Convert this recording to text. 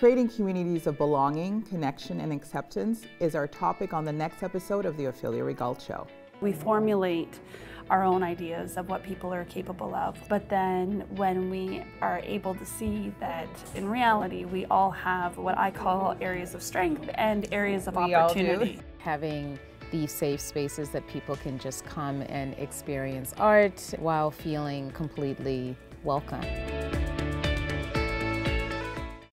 Creating communities of belonging, connection, and acceptance is our topic on the next episode of the Ophelia Rigault Show. We formulate our own ideas of what people are capable of, but then when we are able to see that in reality we all have what I call areas of strength and areas of We opportunity. Having these safe spaces that people can just come and experience art while feeling completely welcome.